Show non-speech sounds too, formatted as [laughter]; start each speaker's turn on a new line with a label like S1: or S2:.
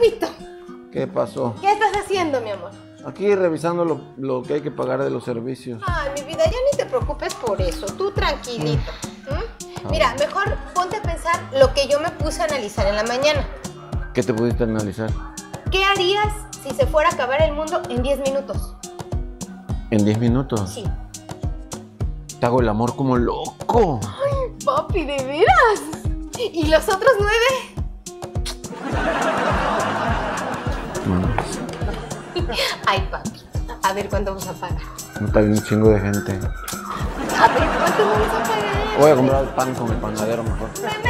S1: Papito,
S2: ¿Qué pasó?
S1: ¿qué estás haciendo, mi amor?
S2: Aquí revisando lo, lo que hay que pagar de los servicios.
S1: Ay, mi vida, ya ni te preocupes por eso. Tú tranquilito. ¿m? Mira, mejor ponte a pensar lo que yo me puse a analizar en la mañana.
S2: ¿Qué te pudiste analizar?
S1: ¿Qué harías si se fuera a acabar el mundo en 10 minutos?
S2: En 10 minutos.
S1: Sí.
S2: Te hago el amor como loco.
S1: Papi, ¿de veras? ¿Y los otros nueve?
S2: Mm, [laughs]
S1: Ay, papi. A ver cuánto vamos a pagar.
S2: No está bien un chingo de gente.
S1: A ver cuánto vamos a pagar.
S2: Voy a comprar pan con el panadero mejor.
S1: Me- me